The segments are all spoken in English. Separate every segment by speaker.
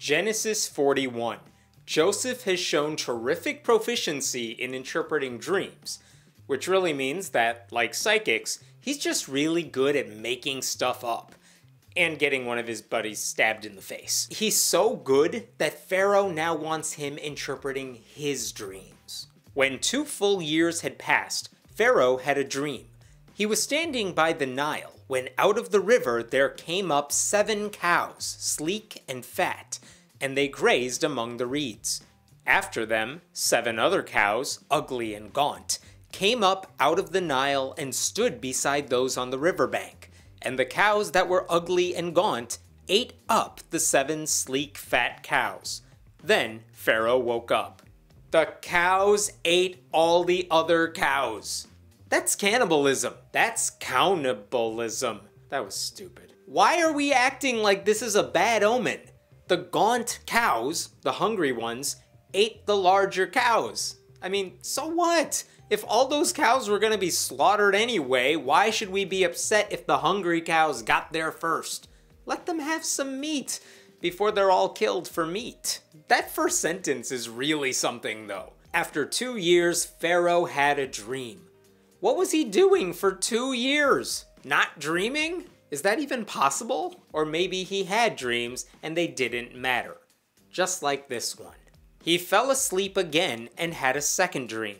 Speaker 1: Genesis 41. Joseph has shown terrific proficiency in interpreting dreams, which really means that, like psychics, he's just really good at making stuff up and getting one of his buddies stabbed in the face. He's so good that Pharaoh now wants him interpreting his dreams. When two full years had passed, Pharaoh had a dream. He was standing by the Nile when out of the river there came up seven cows, sleek and fat, and they grazed among the reeds. After them, seven other cows, ugly and gaunt, came up out of the Nile and stood beside those on the river bank. And the cows that were ugly and gaunt ate up the seven sleek fat cows. Then Pharaoh woke up. The cows ate all the other cows. That's cannibalism. That's cannibalism. That was stupid. Why are we acting like this is a bad omen? The gaunt cows, the hungry ones, ate the larger cows. I mean, so what? If all those cows were gonna be slaughtered anyway, why should we be upset if the hungry cows got there first? Let them have some meat before they're all killed for meat. That first sentence is really something though. After two years, Pharaoh had a dream. What was he doing for two years? Not dreaming? Is that even possible? Or maybe he had dreams and they didn't matter. Just like this one. He fell asleep again and had a second dream.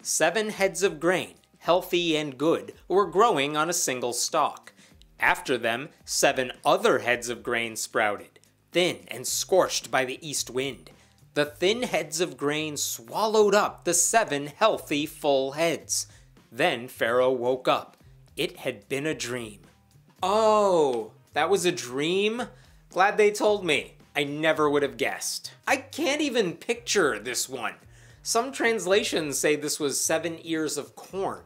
Speaker 1: Seven heads of grain, healthy and good, were growing on a single stalk. After them, seven other heads of grain sprouted, thin and scorched by the east wind. The thin heads of grain swallowed up the seven healthy full heads. Then Pharaoh woke up. It had been a dream. Oh, that was a dream? Glad they told me. I never would have guessed. I can't even picture this one. Some translations say this was seven ears of corn.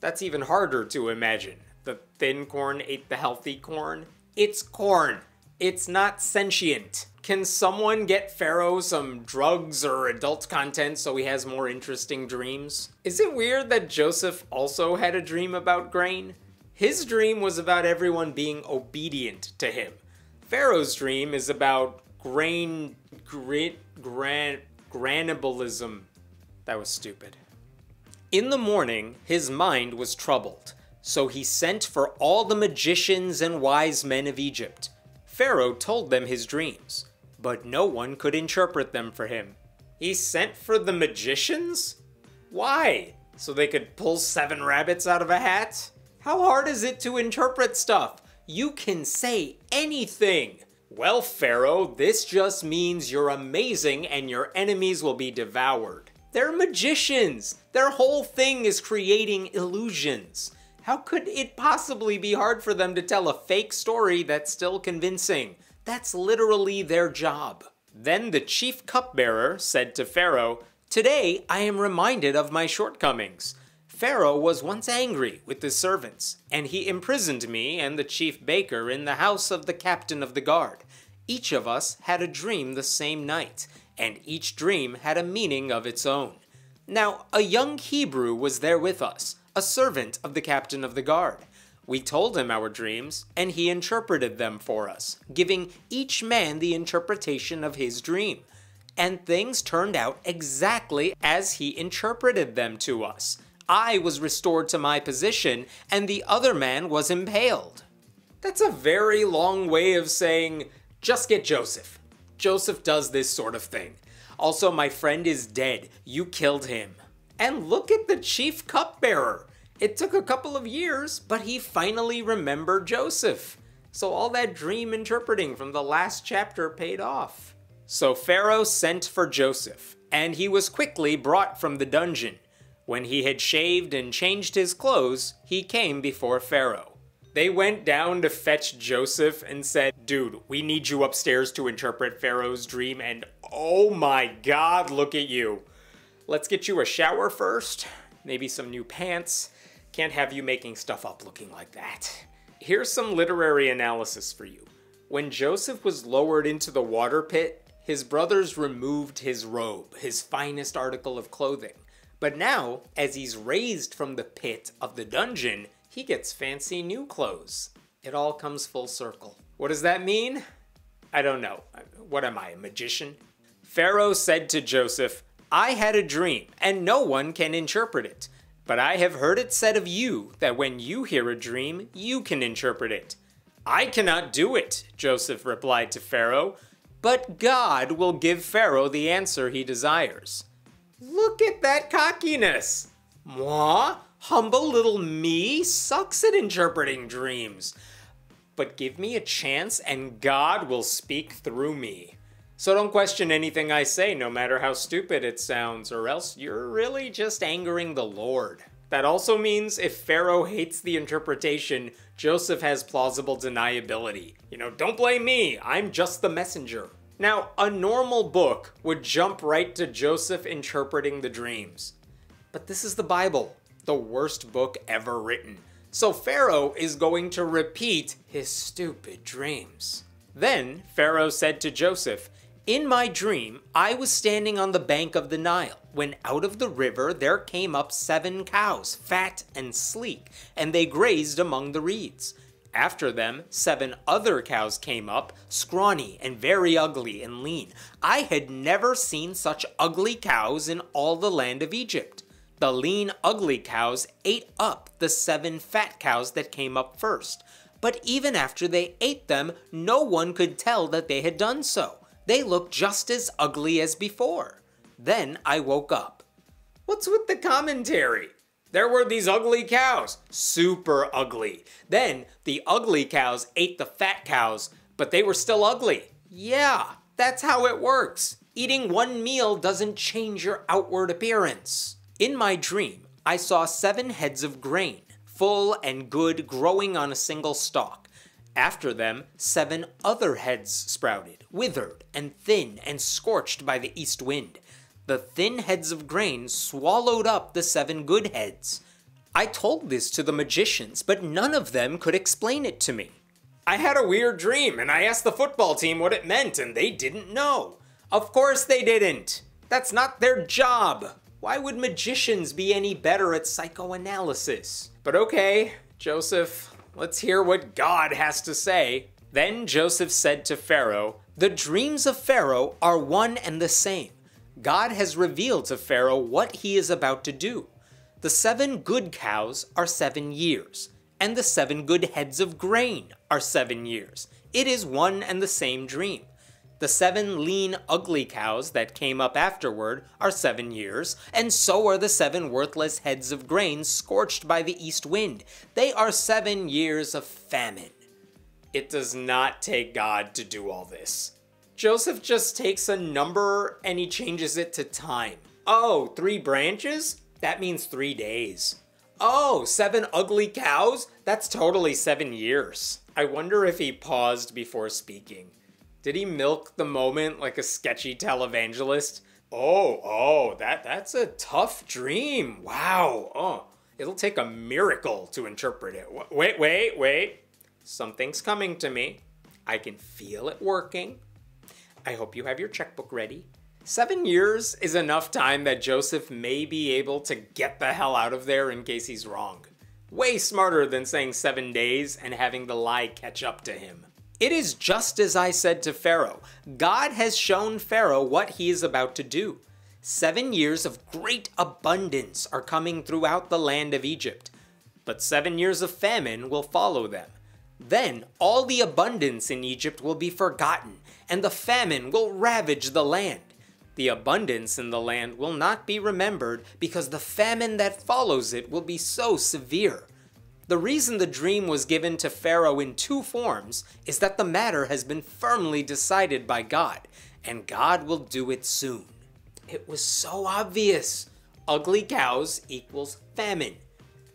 Speaker 1: That's even harder to imagine. The thin corn ate the healthy corn. It's corn. It's not sentient. Can someone get Pharaoh some drugs or adult content so he has more interesting dreams? Is it weird that Joseph also had a dream about grain? His dream was about everyone being obedient to him. Pharaoh's dream is about grain, grit, gran, granibalism. That was stupid. In the morning, his mind was troubled, so he sent for all the magicians and wise men of Egypt. Pharaoh told them his dreams but no one could interpret them for him. He sent for the magicians? Why? So they could pull seven rabbits out of a hat? How hard is it to interpret stuff? You can say anything. Well, Pharaoh, this just means you're amazing and your enemies will be devoured. They're magicians. Their whole thing is creating illusions. How could it possibly be hard for them to tell a fake story that's still convincing? That's literally their job. Then the chief cupbearer said to Pharaoh, Today I am reminded of my shortcomings. Pharaoh was once angry with his servants, and he imprisoned me and the chief baker in the house of the captain of the guard. Each of us had a dream the same night, and each dream had a meaning of its own. Now, a young Hebrew was there with us, a servant of the captain of the guard. We told him our dreams, and he interpreted them for us, giving each man the interpretation of his dream. And things turned out exactly as he interpreted them to us. I was restored to my position, and the other man was impaled. That's a very long way of saying, just get Joseph. Joseph does this sort of thing. Also, my friend is dead. You killed him. And look at the chief cupbearer. It took a couple of years, but he finally remembered Joseph. So all that dream interpreting from the last chapter paid off. So Pharaoh sent for Joseph, and he was quickly brought from the dungeon. When he had shaved and changed his clothes, he came before Pharaoh. They went down to fetch Joseph and said, Dude, we need you upstairs to interpret Pharaoh's dream, and oh my god, look at you. Let's get you a shower first, maybe some new pants, can't have you making stuff up looking like that. Here's some literary analysis for you. When Joseph was lowered into the water pit, his brothers removed his robe, his finest article of clothing. But now, as he's raised from the pit of the dungeon, he gets fancy new clothes. It all comes full circle. What does that mean? I don't know. What am I, a magician? Pharaoh said to Joseph, I had a dream, and no one can interpret it. But I have heard it said of you that when you hear a dream, you can interpret it. I cannot do it, Joseph replied to Pharaoh, but God will give Pharaoh the answer he desires. Look at that cockiness! Moi, humble little me, sucks at interpreting dreams. But give me a chance and God will speak through me. So don't question anything I say, no matter how stupid it sounds, or else you're really just angering the Lord. That also means if Pharaoh hates the interpretation, Joseph has plausible deniability. You know, don't blame me, I'm just the messenger. Now, a normal book would jump right to Joseph interpreting the dreams. But this is the Bible, the worst book ever written. So Pharaoh is going to repeat his stupid dreams. Then Pharaoh said to Joseph, In my dream, I was standing on the bank of the Nile, when out of the river there came up seven cows, fat and sleek, and they grazed among the reeds. After them, seven other cows came up, scrawny and very ugly and lean. I had never seen such ugly cows in all the land of Egypt. The lean, ugly cows ate up the seven fat cows that came up first. But even after they ate them, no one could tell that they had done so. They looked just as ugly as before. Then I woke up. What's with the commentary? There were these ugly cows, super ugly. Then the ugly cows ate the fat cows, but they were still ugly. Yeah, that's how it works. Eating one meal doesn't change your outward appearance. In my dream, I saw seven heads of grain, full and good, growing on a single stalk. After them, seven other heads sprouted, withered and thin and scorched by the east wind. The thin heads of grain swallowed up the seven good heads. I told this to the magicians, but none of them could explain it to me. I had a weird dream, and I asked the football team what it meant, and they didn't know. Of course they didn't. That's not their job. Why would magicians be any better at psychoanalysis? But okay, Joseph, let's hear what God has to say. Then Joseph said to Pharaoh, The dreams of Pharaoh are one and the same. God has revealed to Pharaoh what he is about to do. The seven good cows are seven years, and the seven good heads of grain are seven years. It is one and the same dream. The seven lean, ugly cows that came up afterward are seven years, and so are the seven worthless heads of grain scorched by the east wind. They are seven years of famine. It does not take God to do all this. Joseph just takes a number and he changes it to time. Oh, three branches? That means three days. Oh, seven ugly cows? That's totally seven years. I wonder if he paused before speaking. Did he milk the moment like a sketchy televangelist? Oh, oh, that that's a tough dream. Wow. Oh, it'll take a miracle to interpret it. Wait, wait, wait. Something's coming to me. I can feel it working. I hope you have your checkbook ready. Seven years is enough time that Joseph may be able to get the hell out of there in case he's wrong. Way smarter than saying seven days and having the lie catch up to him. It is just as I said to Pharaoh. God has shown Pharaoh what he is about to do. Seven years of great abundance are coming throughout the land of Egypt, but seven years of famine will follow them. Then all the abundance in Egypt will be forgotten, and the famine will ravage the land. The abundance in the land will not be remembered because the famine that follows it will be so severe. The reason the dream was given to Pharaoh in two forms is that the matter has been firmly decided by God, and God will do it soon. It was so obvious. Ugly cows equals famine.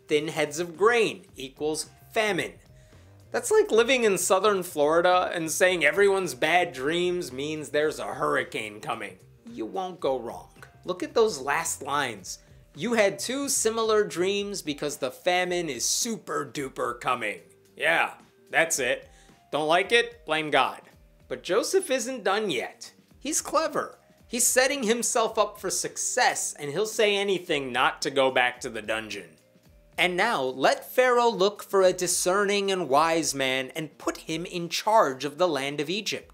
Speaker 1: Thin heads of grain equals famine. That's like living in southern Florida and saying everyone's bad dreams means there's a hurricane coming. You won't go wrong. Look at those last lines. You had two similar dreams because the famine is super duper coming. Yeah, that's it. Don't like it? Blame God. But Joseph isn't done yet. He's clever. He's setting himself up for success, and he'll say anything not to go back to the dungeon. And now let Pharaoh look for a discerning and wise man and put him in charge of the land of Egypt.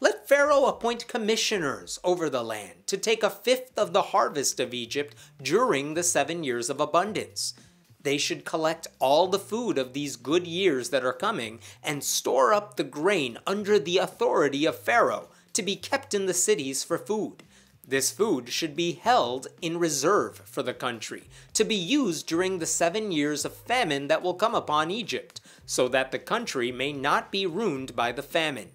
Speaker 1: Let Pharaoh appoint commissioners over the land to take a fifth of the harvest of Egypt during the seven years of abundance. They should collect all the food of these good years that are coming and store up the grain under the authority of Pharaoh to be kept in the cities for food. This food should be held in reserve for the country, to be used during the seven years of famine that will come upon Egypt, so that the country may not be ruined by the famine.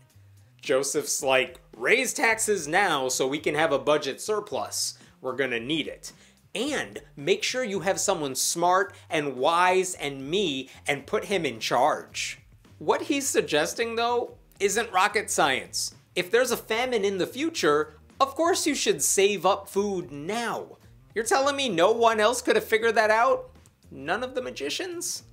Speaker 1: Joseph's like, raise taxes now so we can have a budget surplus. We're gonna need it. And make sure you have someone smart and wise and me and put him in charge. What he's suggesting, though, isn't rocket science. If there's a famine in the future, of course you should save up food now. You're telling me no one else could have figured that out? None of the magicians?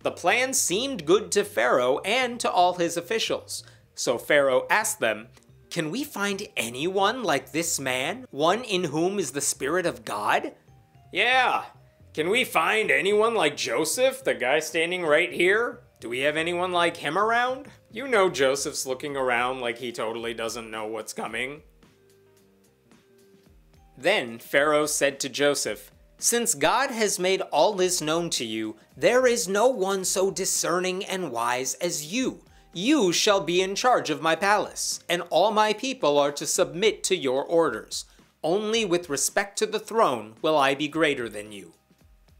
Speaker 1: The plan seemed good to Pharaoh and to all his officials. So Pharaoh asked them, Can we find anyone like this man, one in whom is the Spirit of God? Yeah. Can we find anyone like Joseph, the guy standing right here? Do we have anyone like him around? You know Joseph's looking around like he totally doesn't know what's coming. Then Pharaoh said to Joseph, Since God has made all this known to you, there is no one so discerning and wise as you. You shall be in charge of my palace, and all my people are to submit to your orders. Only with respect to the throne will I be greater than you.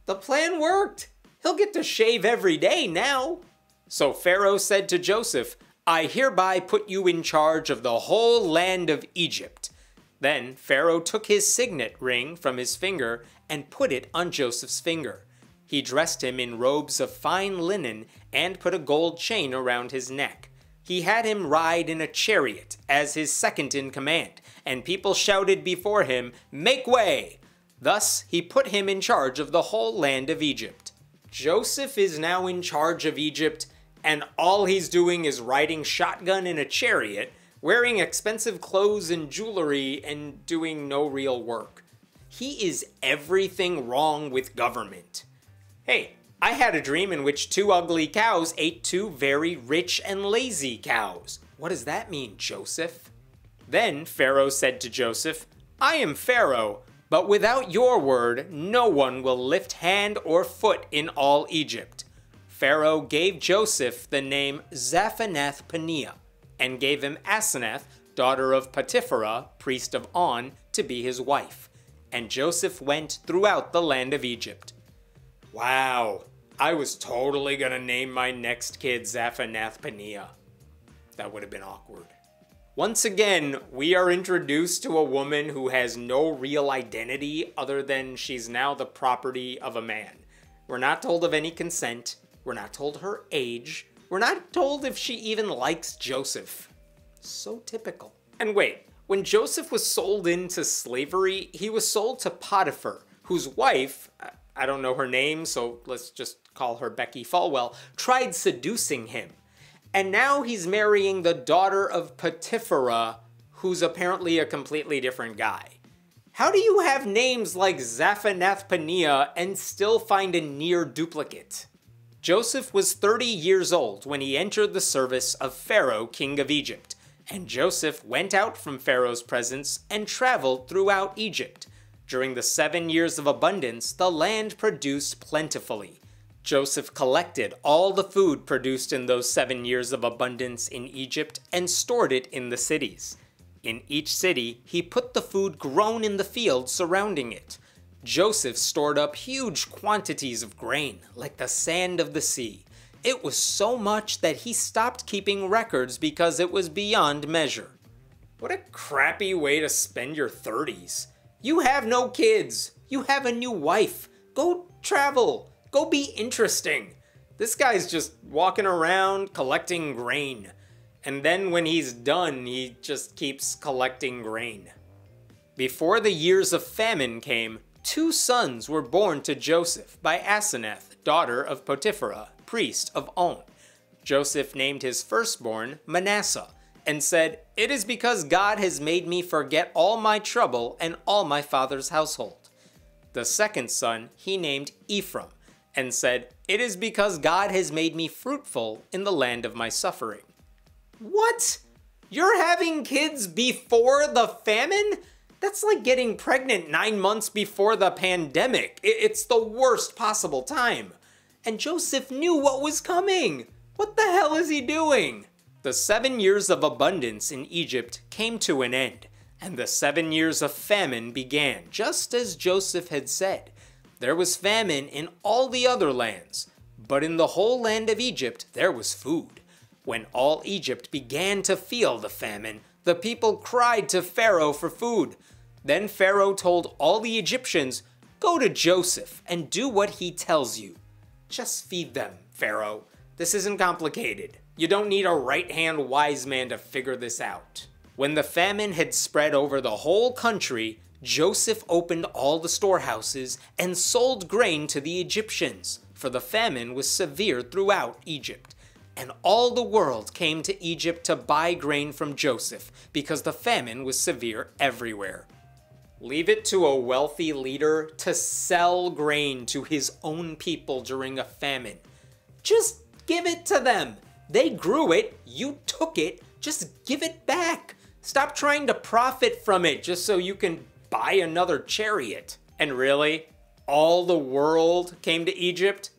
Speaker 1: The plan worked. He'll get to shave every day now. So Pharaoh said to Joseph, I hereby put you in charge of the whole land of Egypt. Then Pharaoh took his signet ring from his finger and put it on Joseph's finger. He dressed him in robes of fine linen and put a gold chain around his neck. He had him ride in a chariot as his second in command, and people shouted before him, Make way! Thus he put him in charge of the whole land of Egypt. Joseph is now in charge of Egypt, and all he's doing is riding shotgun in a chariot, wearing expensive clothes and jewelry, and doing no real work. He is everything wrong with government. Hey, I had a dream in which two ugly cows ate two very rich and lazy cows. What does that mean, Joseph? Then Pharaoh said to Joseph, I am Pharaoh, but without your word, no one will lift hand or foot in all Egypt. Pharaoh gave Joseph the name Zaphenath Paneah, and gave him Asenath, daughter of Potiphera, priest of On, to be his wife. And Joseph went throughout the land of Egypt. Wow, I was totally gonna name my next kid Zaphenath Paneah. That would have been awkward. Once again, we are introduced to a woman who has no real identity other than she's now the property of a man. We're not told of any consent, we're not told her age, we're not told if she even likes Joseph. So typical. And wait, when Joseph was sold into slavery, he was sold to Potiphar, whose wife, uh, I don't know her name, so let's just call her Becky Falwell, tried seducing him. And now he's marrying the daughter of Potiphera, who's apparently a completely different guy. How do you have names like Zaphenath Paneah and still find a near duplicate? Joseph was 30 years old when he entered the service of Pharaoh, king of Egypt, and Joseph went out from Pharaoh's presence and traveled throughout Egypt, during the seven years of abundance, the land produced plentifully. Joseph collected all the food produced in those seven years of abundance in Egypt and stored it in the cities. In each city, he put the food grown in the fields surrounding it. Joseph stored up huge quantities of grain, like the sand of the sea. It was so much that he stopped keeping records because it was beyond measure. What a crappy way to spend your 30s. You have no kids. You have a new wife. Go travel. Go be interesting. This guy's just walking around collecting grain. And then when he's done, he just keeps collecting grain. Before the years of famine came, two sons were born to Joseph by Asenath, daughter of Potiphera, priest of On. Joseph named his firstborn Manasseh, and said, It is because God has made me forget all my trouble and all my father's household. The second son he named Ephraim, and said, It is because God has made me fruitful in the land of my suffering. What? You're having kids before the famine? That's like getting pregnant nine months before the pandemic. It's the worst possible time. And Joseph knew what was coming. What the hell is he doing? The seven years of abundance in Egypt came to an end, and the seven years of famine began, just as Joseph had said. There was famine in all the other lands, but in the whole land of Egypt there was food. When all Egypt began to feel the famine, the people cried to Pharaoh for food. Then Pharaoh told all the Egyptians, Go to Joseph and do what he tells you. Just feed them, Pharaoh. This isn't complicated. You don't need a right hand wise man to figure this out. When the famine had spread over the whole country, Joseph opened all the storehouses and sold grain to the Egyptians, for the famine was severe throughout Egypt and all the world came to Egypt to buy grain from Joseph because the famine was severe everywhere. Leave it to a wealthy leader to sell grain to his own people during a famine. Just give it to them. They grew it, you took it, just give it back. Stop trying to profit from it just so you can buy another chariot. And really, all the world came to Egypt?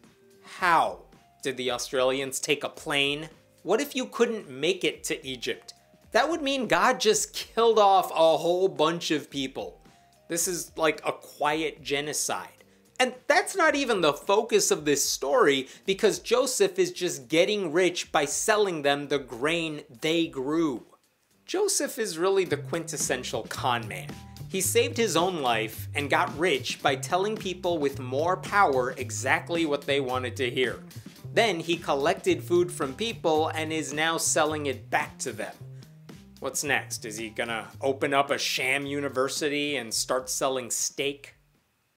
Speaker 1: How? Did the Australians take a plane? What if you couldn't make it to Egypt? That would mean God just killed off a whole bunch of people. This is like a quiet genocide. And that's not even the focus of this story because Joseph is just getting rich by selling them the grain they grew. Joseph is really the quintessential con man. He saved his own life and got rich by telling people with more power exactly what they wanted to hear. Then he collected food from people and is now selling it back to them. What's next? Is he gonna open up a sham university and start selling steak?